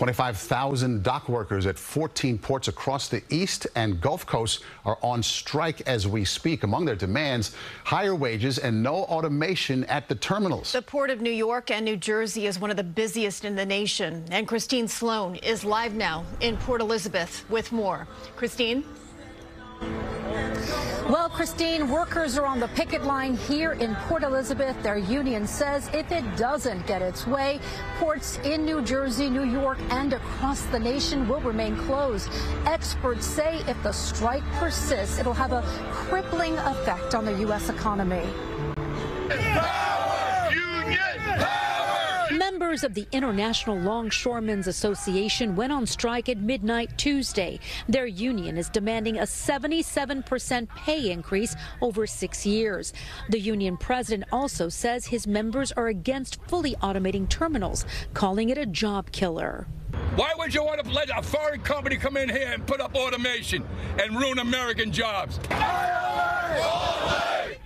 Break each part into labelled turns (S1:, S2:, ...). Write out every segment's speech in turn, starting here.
S1: 25,000 dock workers at 14 ports across the East and Gulf Coast are on strike as we speak. Among their demands, higher wages and no automation at the terminals.
S2: The Port of New York and New Jersey is one of the busiest in the nation. And Christine Sloan is live now in Port Elizabeth with more. Christine?
S3: Christine, workers are on the picket line here in Port Elizabeth. Their union says if it doesn't get its way, ports in New Jersey, New York, and across the nation will remain closed. Experts say if the strike persists, it'll have a crippling effect on the U.S. economy. Members of the International Longshoremen's Association went on strike at midnight Tuesday. Their union is demanding a 77% pay increase over six years. The union president also says his members are against fully automating terminals, calling it a job killer.
S4: Why would you want to let a foreign company come in here and put up automation and ruin American jobs?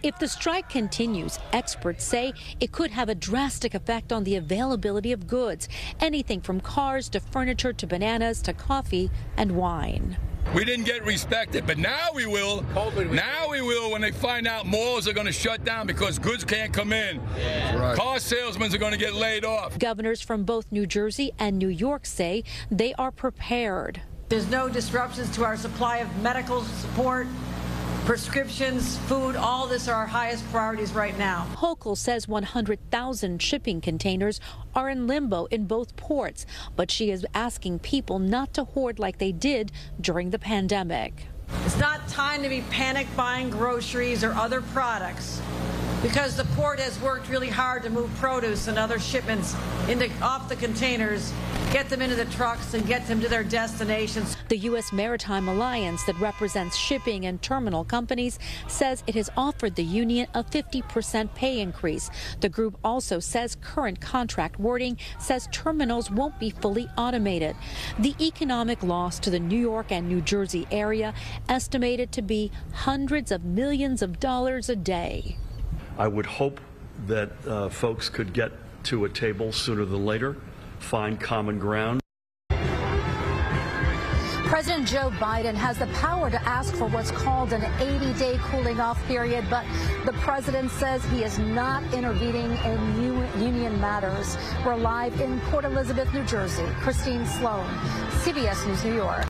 S3: If the strike continues, experts say it could have a drastic effect on the availability of goods, anything from cars to furniture to bananas to coffee and wine.
S4: We didn't get respected, but now we will. Now we will when they find out malls are going to shut down because goods can't come in. Yeah. Right. Car salesmen are going to get laid off.
S3: Governors from both New Jersey and New York say they are prepared.
S5: There's no disruptions to our supply of medical support prescriptions, food, all this are our highest priorities right now.
S3: Hochul says 100,000 shipping containers are in limbo in both ports, but she is asking people not to hoard like they did during the pandemic.
S5: It's not time to be panic buying groceries or other products because the port has worked really hard to move produce and other shipments into, off the containers, get them into the trucks, and get them to their destinations.
S3: The U.S. Maritime Alliance that represents shipping and terminal companies says it has offered the union a 50% pay increase. The group also says current contract wording says terminals won't be fully automated. The economic loss to the New York and New Jersey area estimated to be hundreds of millions of dollars a day.
S6: I would hope that uh, folks could get to a table sooner than later, find common ground.
S3: President Joe Biden has the power to ask for what's called an 80-day cooling off period, but the president says he is not intervening in union matters. We're live in Port Elizabeth, New Jersey. Christine Sloan, CBS News, New York.